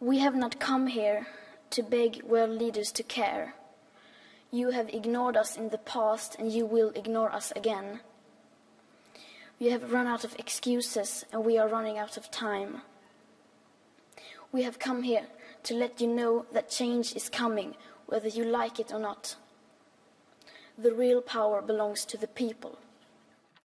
We have not come here to beg world leaders to care. You have ignored us in the past and you will ignore us again. We have run out of excuses and we are running out of time. We have come here to let you know that change is coming, whether you like it or not. The real power belongs to the people.